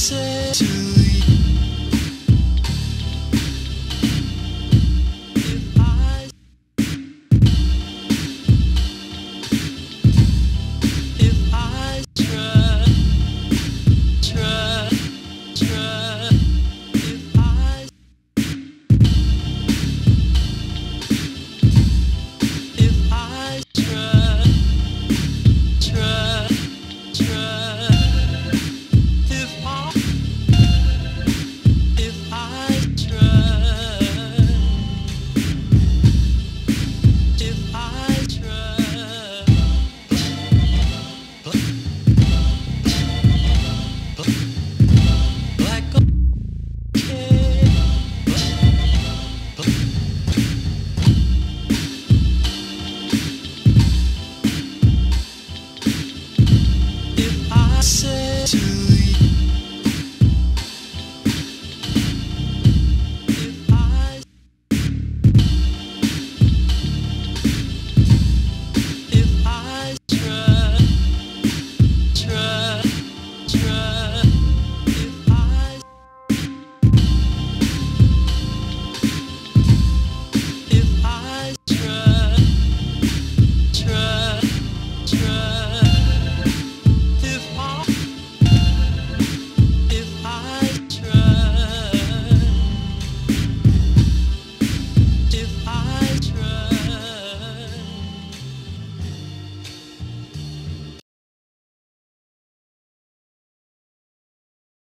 say to you. Tchau.